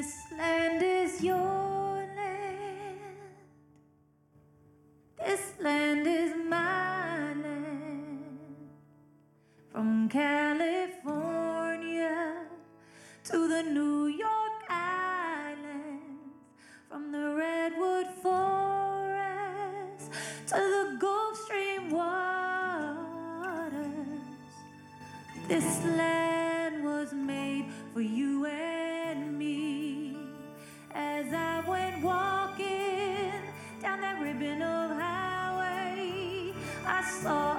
This land is your land. This land is my land. From California to the New York Islands, from the Redwood Forest to the Gulf Stream waters. This land. So.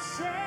say